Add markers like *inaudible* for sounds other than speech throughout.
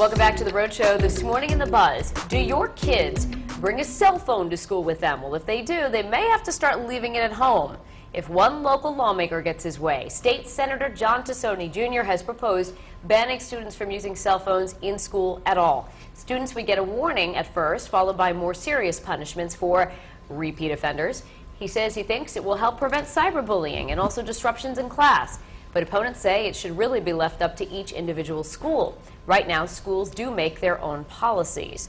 Welcome back to the Roadshow. This morning in the Buzz, do your kids bring a cell phone to school with them? Well, if they do, they may have to start leaving it at home. If one local lawmaker gets his way, State Senator John Tassoni Jr. has proposed banning students from using cell phones in school at all. Students would get a warning at first, followed by more serious punishments for repeat offenders. He says he thinks it will help prevent cyberbullying and also disruptions in class. But opponents say it should really be left up to each individual school. Right now, schools do make their own policies.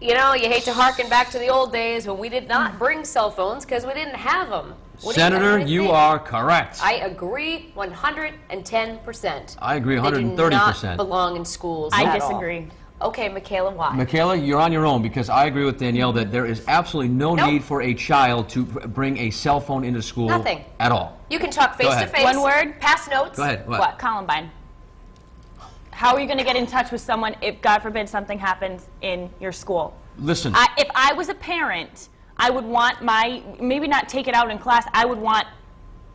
You know, you hate to harken back to the old days when we did not mm. bring cell phones because we didn't have them. What do you- Senator, you are correct. I agree 110%. I agree 130%. They do 130%. not belong in schools I at all. Disagree. Okay, Michaela, why? Michaela, you're on your own because I agree with Danielle that there is absolutely no Nope. need for a child to bring a cell phone into school Nothing. at all. you can talk face to face. One word? Pass notes. Go ahead. What? What? Columbine. How are you going to get in touch with someone if, God forbid, something happens in your school? Listen, I, if I was a parent, I would want my, maybe not take it out in class, I would want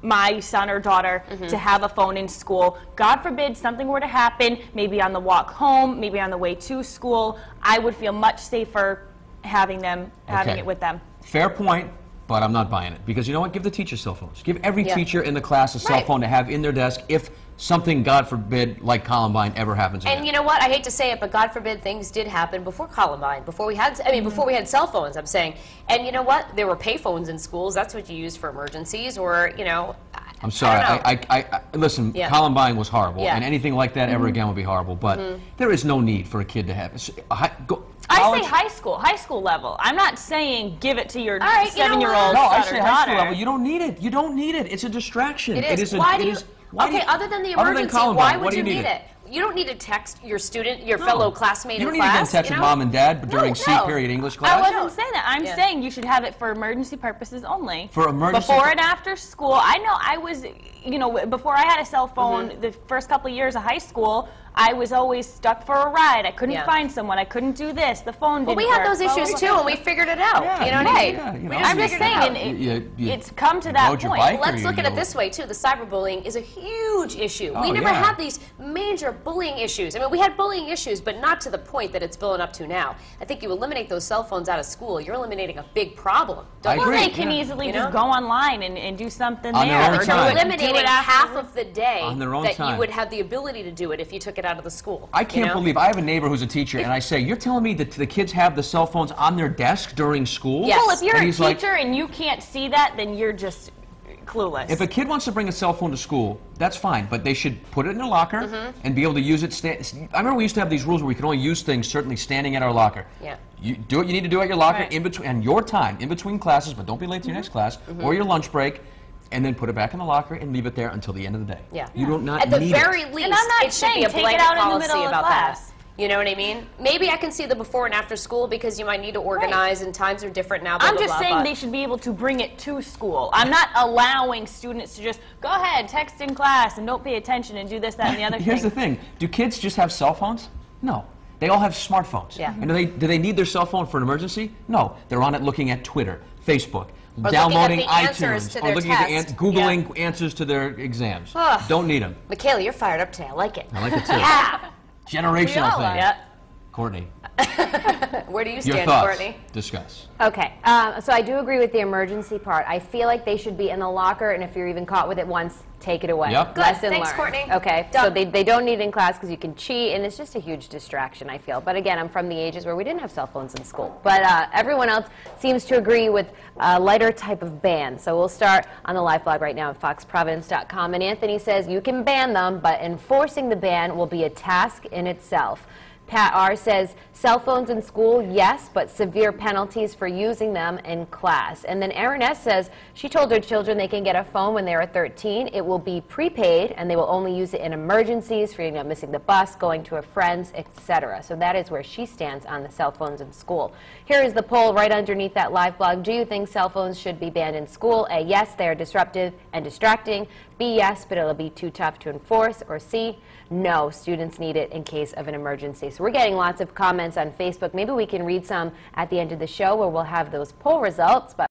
my son or daughter Mm-hmm. to have a phone in school. God forbid something were to happen, maybe on the walk home, maybe on the way to school, I would feel much safer having them, having Okay. it with them. fair point, but I'm not buying it because you know what? Give the teachers cell phones. Give every Yeah. teacher in the class a cell Right. phone to have in their desk if something, God forbid, like Columbine ever happens again. And you know what? I hate to say it, but God forbid things did happen before Columbine, before we had, I mean, before we had cell phones. I'm saying, and you know what? There were payphones in schools. That's what you use for emergencies, or you know. I- I'm sorry. I. I, I, I, listen, Yeah. Columbine was horrible, Yeah. and anything like that Mm-hmm. ever again would be horrible. But there is no need for a kid to have. a hi- go- I say high school, high school level. I'm not saying give it to your All right, you know seven-year-old what? No, I say or high school daughter. level. You don't need it. You don't need it. It's a distraction. It is. a, why it do you? is- why okay, you- other than the other than emergency, why would do you need need it? it? You don't need to text your student, your No. fellow classmate You in don't need to class. get in touch you with know? mom and dad during No, C no. period English class. I class. wasn't saying that. I'm Yeah. saying you should have it for emergency purposes only. For emergency Before and after school. I know I was, you know, before I had a cell phone, Mm-hmm. the first couple of years of high school, I was always stuck for a ride. I couldn't Yeah. find someone. I couldn't do this. The phone But didn't we had work, those blah, blah, issues blah. too, and we figured it out. Yeah, you know what I mean? Yeah, you know, I'm just figured it saying, it, You- you- it's come to that point. bike Let's look at it this way too. The cyberbullying is a huge issue. Oh, we Oh, never yeah. had these major bullying issues. I mean, we had bullying issues, but not to the point that it's building up to now. I think you eliminate those cell phones out of school, you're eliminating a big problem. I Don't Well, agree. they can yeah. easily You just know? go online and, and do something On their there. own But time. you're it- do it eliminating half of the day On their own that you would have the ability to do it if you took it out of the school. I can't know? believe I have a neighbor who's a teacher, and I say, "You're telling me that the kids have the cell phones on their desk during school?" Yes. Well, if you're And a he's like- teacher and you can't see that, then you're just clueless. If a kid wants to bring a cell phone to school, that's fine, but they should put it in a locker Mm-hmm. and be able to use it. Sta- I remember we used to have these rules where we could only use things certainly standing at our locker. Yeah. You do what you need to do at your locker Right. in between and your time in between classes, but don't be late to your next class Mm-hmm. or your lunch break, and then put it back in the locker and leave it there until the end of the day. Yeah. You don't not At the need very it. least, And I'm not it should be a take it blanket out in the policy middle of about class. that. You know what I mean? Maybe I can see the before and after school because you might need to organize and times are different now. Blah, I'm blah, just blah, saying but- they should be able to bring it to school. I'm not allowing students to just go ahead, text in class, and don't pay attention and do this, that, and the other *laughs* Here's thing. the thing: Do kids just have cell phones? No. They all have smartphones. Yeah. And do they do they need their cell phone for an emergency? No. They're on it looking at Twitter, Facebook, at downloading iTunes, or looking at the an- googling answers to their exams. Ugh. Don't need them. Michaela, you're fired up today. I like it. I like it too. Yeah. Generational thing. yeah. Courtney, *laughs* Where do you your stand, thoughts? Courtney? Discuss. Okay, um, so I do agree with the emergency part. I feel like they should be in the locker, and if you're even caught with it once, take it away. Yep. Good. Lesson Thanks, learned. Courtney. Okay, so they, they don't need it in class because you can cheat, and it's just a huge distraction, I feel. But again, I'm from the ages where we didn't have cell phones in school. But uh, everyone else seems to agree with a lighter type of ban. So we'll start on the live blog right now at foxprovidence.com. And Anthony says you can ban them, but enforcing the ban will be a task in itself. Pat R says cell phones in school, yes, but severe penalties for using them in class. And then Erin S says she told her children they can get a phone when they are 13. It will be prepaid, and they will only use it in emergencies for you know missing the bus, going to a friend's, etc. So that is where she stands on the cell phones in school. Here is the poll right underneath that live blog. Do you think cell phones should be banned in school? A yes, they are disruptive and distracting. B yes, but it'll be too tough to enforce. Or C no, students need it in case of an emergency. So we're getting lots of comments on Facebook. Maybe we can read some at the end of the show where we'll have those poll results. But